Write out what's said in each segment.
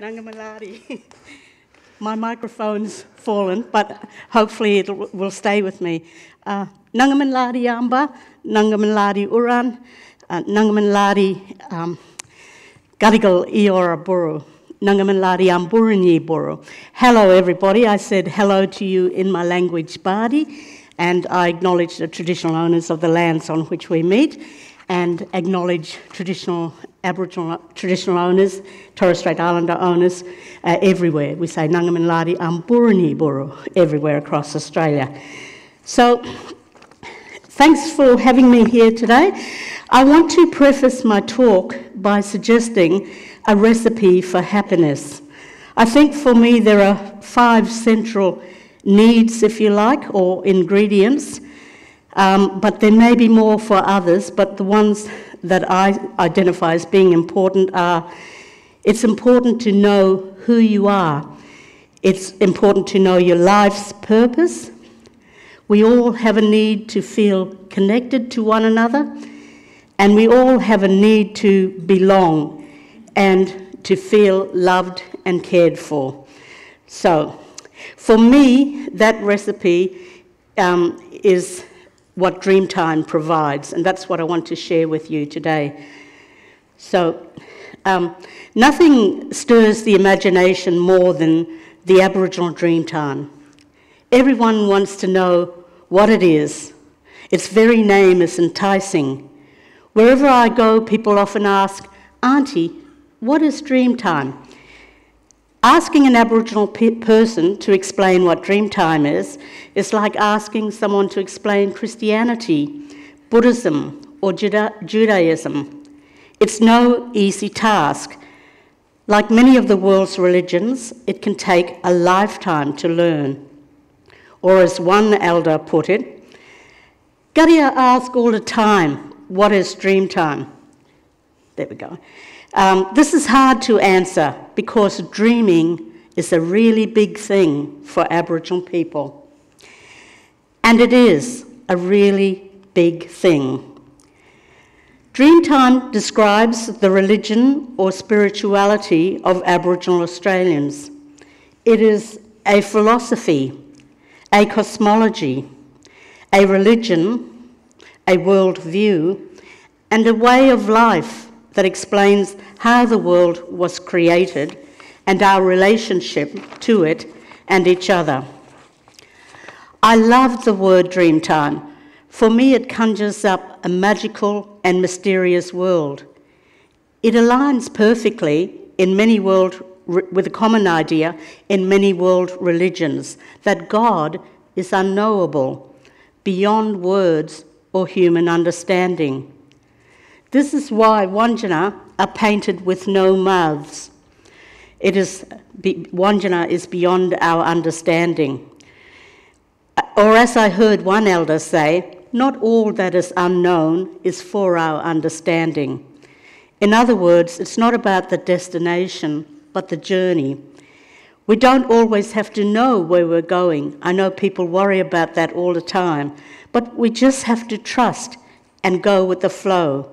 Nangamalari. My microphone's fallen, but hopefully it will stay with me. Uh, Nangamalari Amba, Nangamalari Uran, uh, Nangamalari um, Gadigal Eora Buru, Nangamalari Amburinyi Buru. Hello, everybody. I said hello to you in my language, Bardi, and I acknowledge the traditional owners of the lands on which we meet and acknowledge traditional Aboriginal traditional owners, Torres Strait Islander owners uh, everywhere. We say Nangamanladi Amburani Buru everywhere across Australia. So, thanks for having me here today. I want to preface my talk by suggesting a recipe for happiness. I think for me there are five central needs, if you like, or ingredients, um, but there may be more for others, but the ones that I identify as being important are it's important to know who you are, it's important to know your life's purpose. We all have a need to feel connected to one another, and we all have a need to belong and to feel loved and cared for. So, for me, that recipe um, is what Dreamtime provides, and that's what I want to share with you today. So, um, nothing stirs the imagination more than the Aboriginal Dreamtime. Everyone wants to know what it is. Its very name is enticing. Wherever I go, people often ask, Auntie, what is Dreamtime? Asking an Aboriginal pe- person to explain what Dreamtime is is like asking someone to explain Christianity, Buddhism, or Juda- Judaism. It's no easy task. Like many of the world's religions, it can take a lifetime to learn. Or, as one elder put it, Gadia ask all the time, What is Dreamtime? There we go. Um, this is hard to answer because dreaming is a really big thing for Aboriginal people. And it is a really big thing. Dreamtime describes the religion or spirituality of Aboriginal Australians. It is a philosophy, a cosmology, a religion, a worldview, and a way of life that explains how the world was created and our relationship to it and each other. I love the word dreamtime. For me, it conjures up a magical and mysterious world. It aligns perfectly in many world with a common idea in many world religions that God is unknowable, beyond words or human understanding. This is why Wandjina are painted with no mouths. It is, Wandjina is beyond our understanding. Or as I heard one elder say, not all that is unknown is for our understanding. In other words, it's not about the destination, but the journey. We don't always have to know where we're going. I know people worry about that all the time, but we just have to trust and go with the flow.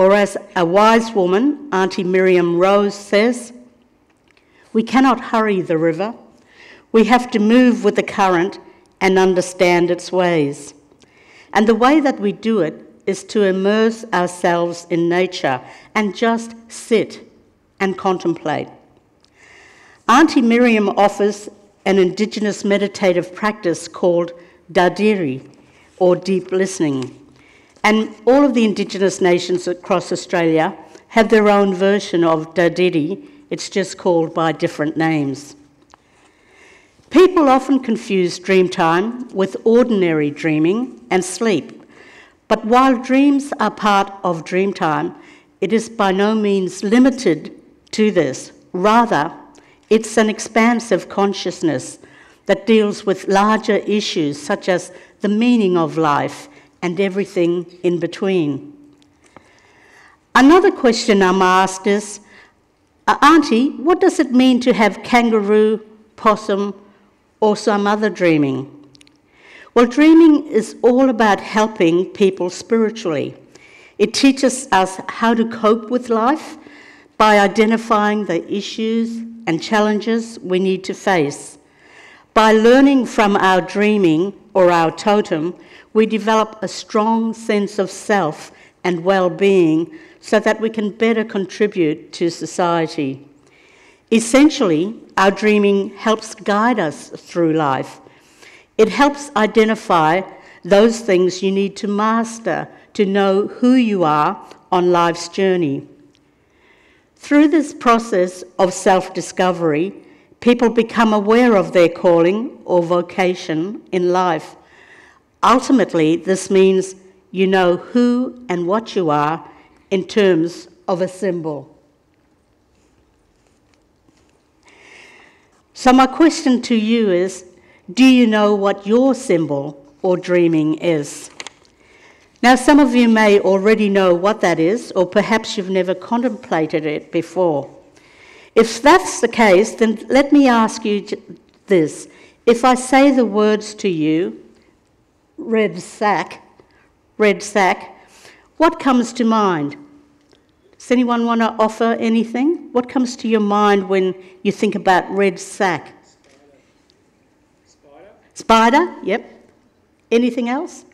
Or, as a wise woman, Auntie Miriam Rose says, we cannot hurry the river. We have to move with the current and understand its ways. And the way that we do it is to immerse ourselves in nature and just sit and contemplate. Auntie Miriam offers an Indigenous meditative practice called Dadirri, or deep listening. And all of the Indigenous nations across Australia have their own version of Dadirri, it's just called by different names. People often confuse dream time with ordinary dreaming and sleep. But while dreams are part of dream time, it is by no means limited to this. Rather, it's an expansive consciousness that deals with larger issues such as the meaning of life and everything in between. Another question I'm asked is uh, Auntie, what does it mean to have kangaroo, possum, or some other dreaming? Well, dreaming is all about helping people spiritually. It teaches us how to cope with life, by identifying the issues and challenges we need to face. By learning from our dreaming or our totem, we develop a strong sense of self and well being so that we can better contribute to society. Essentially, our dreaming helps guide us through life. It helps identify those things you need to master to know who you are on life's journey. Through this process of self discovery, people become aware of their calling or vocation in life. Ultimately, this means you know who and what you are in terms of a symbol. So, my question to you is Do you know what your symbol or dreaming is? Now, some of you may already know what that is, or perhaps you've never contemplated it before. If that's the case, then let me ask you this. If I say the words to you, red sack, red sack, what comes to mind? Does anyone want to offer anything? What comes to your mind when you think about red sack? Spider. Spider, yep. Anything else?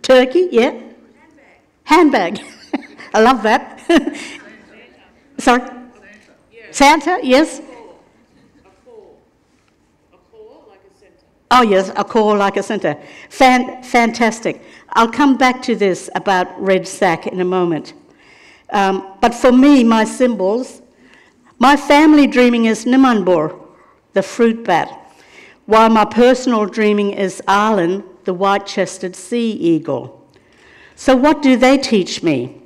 Turkey, yeah. Handbag. Handbag. I love that. Sorry? Santa, yes. Oh, yes, a core like a centre. Fan, fantastic. I'll come back to this about red sack in a moment. Um, but for me, my symbols, my family dreaming is Nimanbor, the fruit bat, while my personal dreaming is Arlen, the white chested sea eagle. So, what do they teach me?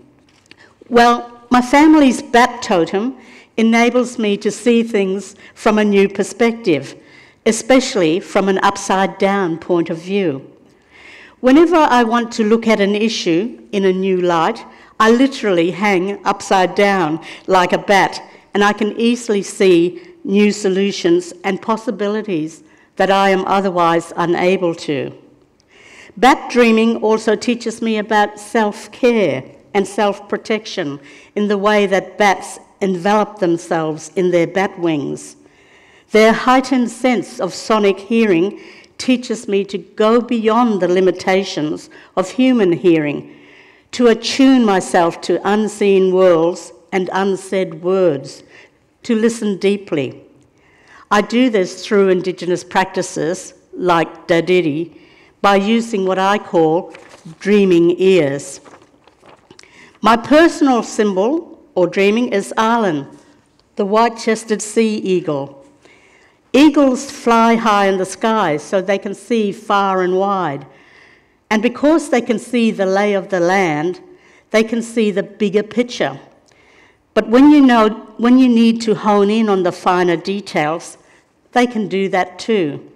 Well, my family's bat totem enables me to see things from a new perspective especially from an upside down point of view. Whenever I want to look at an issue in a new light, I literally hang upside down like a bat, and I can easily see new solutions and possibilities that I am otherwise unable to. Bat dreaming also teaches me about self care and self protection in the way that bats envelop themselves in their bat wings. Their heightened sense of sonic hearing teaches me to go beyond the limitations of human hearing, to attune myself to unseen worlds and unsaid words, to listen deeply. I do this through Indigenous practices like Dadirri by using what I call dreaming ears. My personal symbol or dreaming is Arlen, the white chested sea eagle. Eagles fly high in the sky so they can see far and wide. And because they can see the lay of the land, they can see the bigger picture. But when you, know, when you need to hone in on the finer details, they can do that too.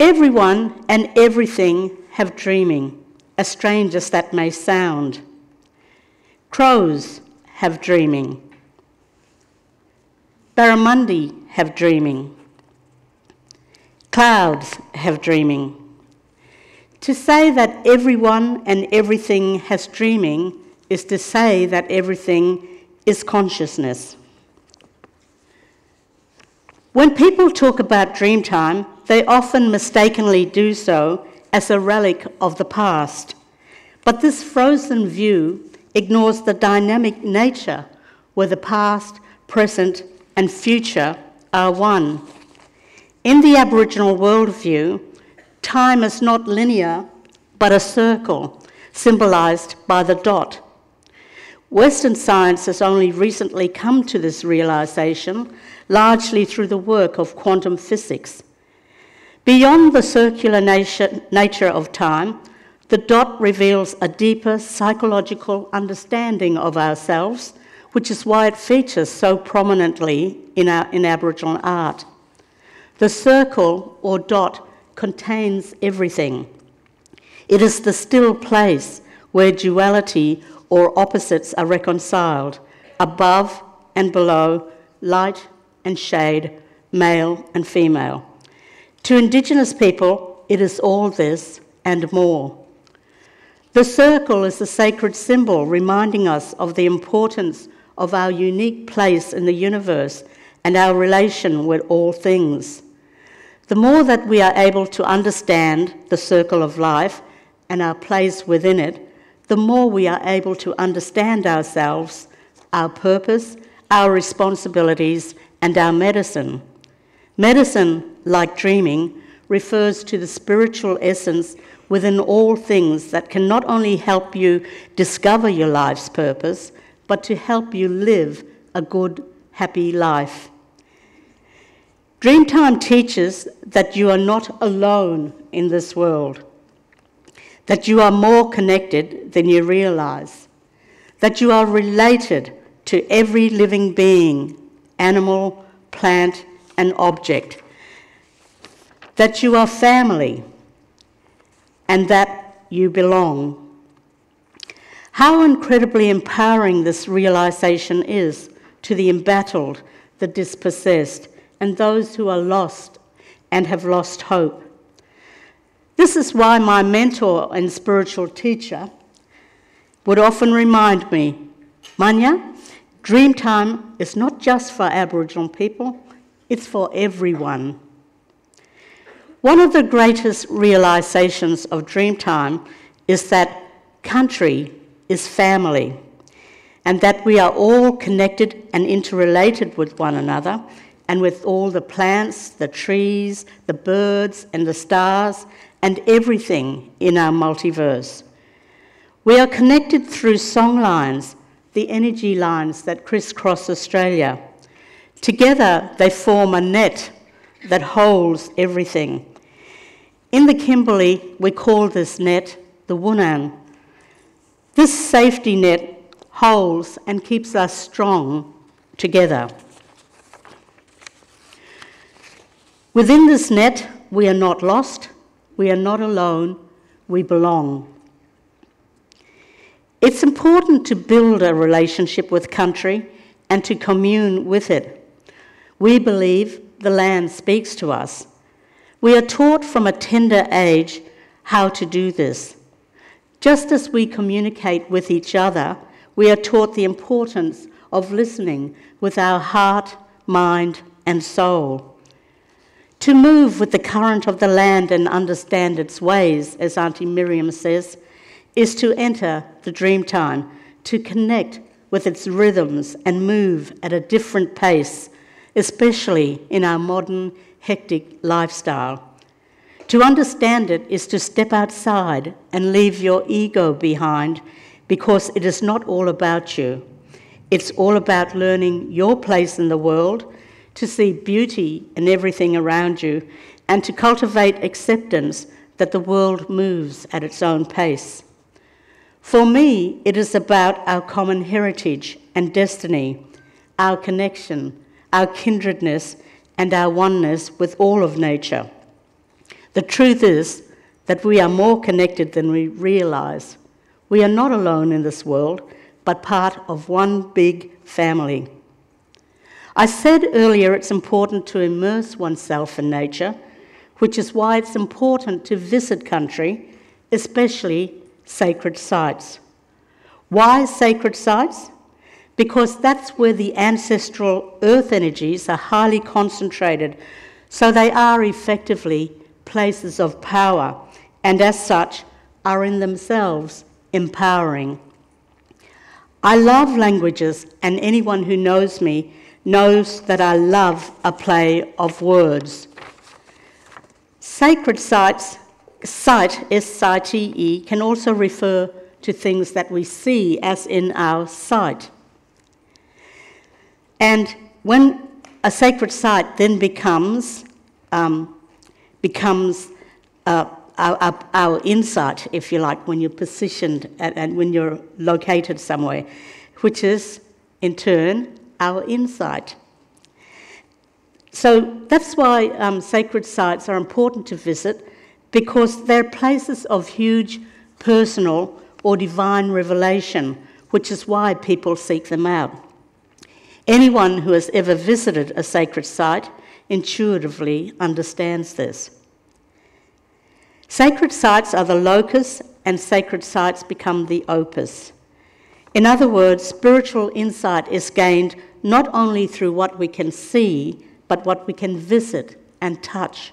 Everyone and everything have dreaming, as strange as that may sound. Crows have dreaming. Barramundi have dreaming. Clouds have dreaming. To say that everyone and everything has dreaming is to say that everything is consciousness. When people talk about dreamtime, they often mistakenly do so as a relic of the past. But this frozen view ignores the dynamic nature where the past, present, and future are one. In the Aboriginal worldview, time is not linear but a circle, symbolised by the dot. Western science has only recently come to this realisation, largely through the work of quantum physics. Beyond the circular nature, nature of time, the dot reveals a deeper psychological understanding of ourselves which is why it features so prominently in, our, in Aboriginal art. The circle or dot contains everything. It is the still place where duality or opposites are reconciled, above and below, light and shade, male and female. To Indigenous people, it is all this and more. The circle is a sacred symbol reminding us of the importance of our unique place in the universe and our relation with all things. The more that we are able to understand the circle of life and our place within it, the more we are able to understand ourselves, our purpose, our responsibilities, and our medicine. Medicine, like dreaming, refers to the spiritual essence within all things that can not only help you discover your life's purpose, but to help you live a good, happy life. Dreamtime teaches that you are not alone in this world, that you are more connected than you realize, that you are related to every living being, animal, plant, and object, that you are family, and that you belong. How incredibly empowering this realization is to the embattled, the dispossessed, and those who are lost and have lost hope. This is why my mentor and spiritual teacher would often remind me Munya, Dreamtime is not just for Aboriginal people, it's for everyone. One of the greatest realizations of Dreamtime is that country is family and that we are all connected and interrelated with one another and with all the plants, the trees, the birds, and the stars, and everything in our multiverse. We are connected through song lines, the energy lines that crisscross Australia. Together, they form a net that holds everything. In the Kimberley, we call this net the Wunan. This safety net holds and keeps us strong together. Within this net, we are not lost, we are not alone, we belong. It's important to build a relationship with country and to commune with it. We believe the land speaks to us. We are taught from a tender age how to do this. Just as we communicate with each other, we are taught the importance of listening with our heart, mind, and soul. To move with the current of the land and understand its ways, as Auntie Miriam says, is to enter the dream time, to connect with its rhythms and move at a different pace, especially in our modern, hectic lifestyle. To understand it is to step outside and leave your ego behind because it is not all about you. It's all about learning your place in the world to see beauty in everything around you, and to cultivate acceptance that the world moves at its own pace. For me, it is about our common heritage and destiny, our connection, our kindredness, and our oneness with all of nature. The truth is that we are more connected than we realize. We are not alone in this world, but part of one big family. I said earlier it's important to immerse oneself in nature, which is why it's important to visit country, especially sacred sites. Why sacred sites? Because that's where the ancestral earth energies are highly concentrated, so they are effectively places of power, and as such, are in themselves empowering. I love languages, and anyone who knows me knows that I love a play of words. Sacred sites, site, S-I-T-E, can also refer to things that we see as in our sight. And when a sacred site then becomes, um, becomes uh, our, our, our, insight, if you like, when you're positioned and, and when you're located somewhere, which is in turn our insight. So that's why um, sacred sites are important to visit because they're places of huge personal or divine revelation, which is why people seek them out. Anyone who has ever visited a sacred site intuitively understands this. Sacred sites are the locus and sacred sites become the opus. In other words, spiritual insight is gained not only through what we can see, but what we can visit and touch.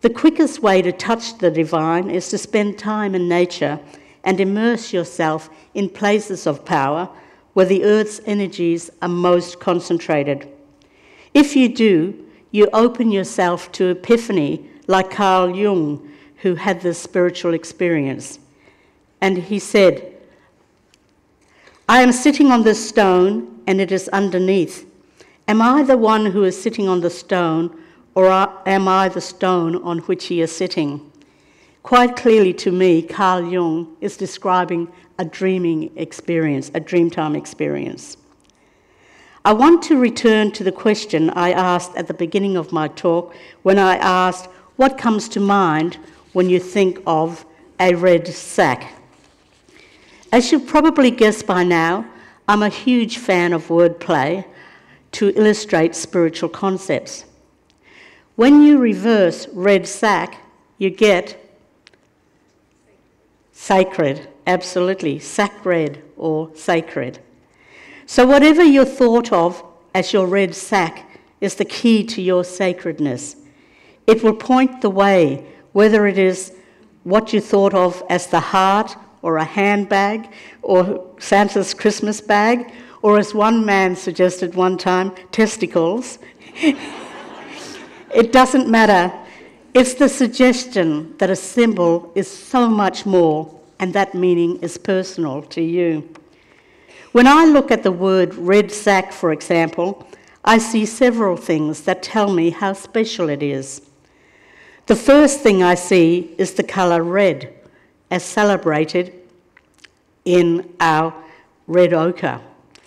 The quickest way to touch the divine is to spend time in nature and immerse yourself in places of power where the earth's energies are most concentrated. If you do, you open yourself to epiphany like Carl Jung, who had this spiritual experience. And he said, I am sitting on this stone and it is underneath. Am I the one who is sitting on the stone, or am I the stone on which he is sitting? Quite clearly to me, Carl Jung is describing a dreaming experience, a dreamtime experience. I want to return to the question I asked at the beginning of my talk when I asked, What comes to mind when you think of a red sack? As you've probably guessed by now, I'm a huge fan of wordplay to illustrate spiritual concepts. When you reverse red sack, you get sacred, absolutely, sacred or sacred. So, whatever you're thought of as your red sack is the key to your sacredness. It will point the way, whether it is what you thought of as the heart or a handbag or Santa's Christmas bag, or as one man suggested one time, testicles. it doesn't matter. It's the suggestion that a symbol is so much more, and that meaning is personal to you. When I look at the word red sack, for example, I see several things that tell me how special it is. The first thing I see is the colour red, as celebrated in our red ochre,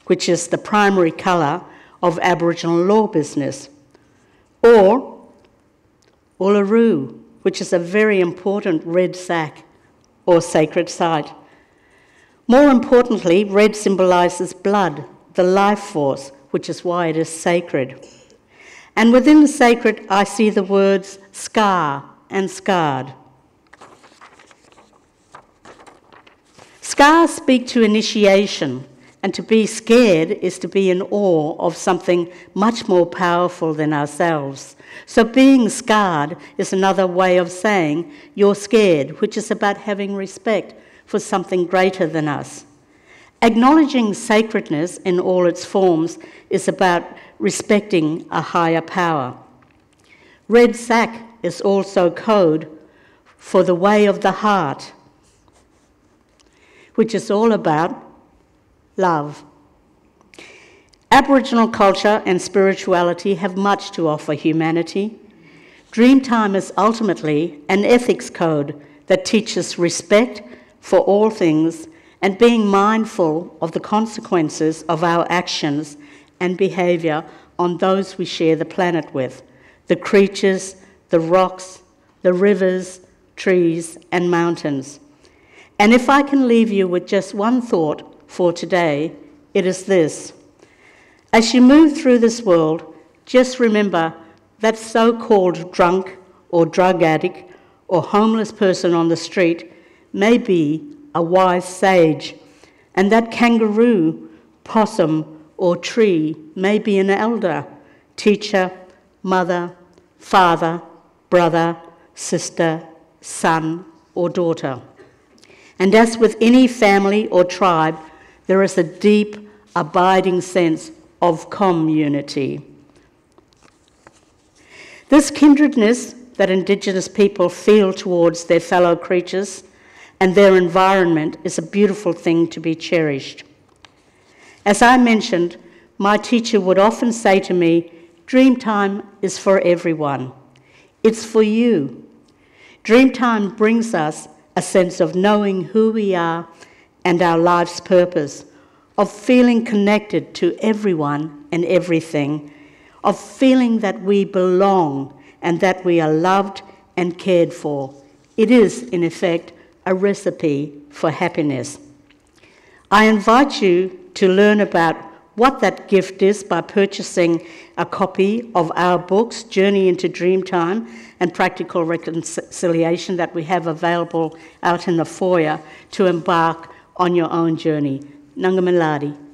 which is the primary colour of Aboriginal law business, or Uluru, which is a very important red sack or sacred site. More importantly, red symbolises blood, the life force, which is why it is sacred. And within the sacred, I see the words scar and scarred. Scars speak to initiation, and to be scared is to be in awe of something much more powerful than ourselves. So, being scarred is another way of saying you're scared, which is about having respect for something greater than us. Acknowledging sacredness in all its forms is about respecting a higher power. Red sack is also code for the way of the heart, which is all about love. Aboriginal culture and spirituality have much to offer humanity. Dreamtime is ultimately an ethics code that teaches respect for all things and being mindful of the consequences of our actions and behaviour on those we share the planet with the creatures, the rocks, the rivers, trees, and mountains. And if I can leave you with just one thought for today, it is this. As you move through this world, just remember that so called drunk or drug addict or homeless person on the street may be a wise sage, and that kangaroo, possum, or tree may be an elder, teacher, mother, father, brother, sister, son, or daughter. And as with any family or tribe, there is a deep, abiding sense of community. This kindredness that Indigenous people feel towards their fellow creatures and their environment is a beautiful thing to be cherished. As I mentioned, my teacher would often say to me, Dreamtime is for everyone. It's for you. Dreamtime brings us a sense of knowing who we are and our life's purpose, of feeling connected to everyone and everything, of feeling that we belong and that we are loved and cared for. It is, in effect, a recipe for happiness. I invite you to learn about what that gift is by purchasing a copy of our books, Journey into Dreamtime and Practical Reconciliation, that we have available out in the foyer to embark on your own journey. Nangamaladi.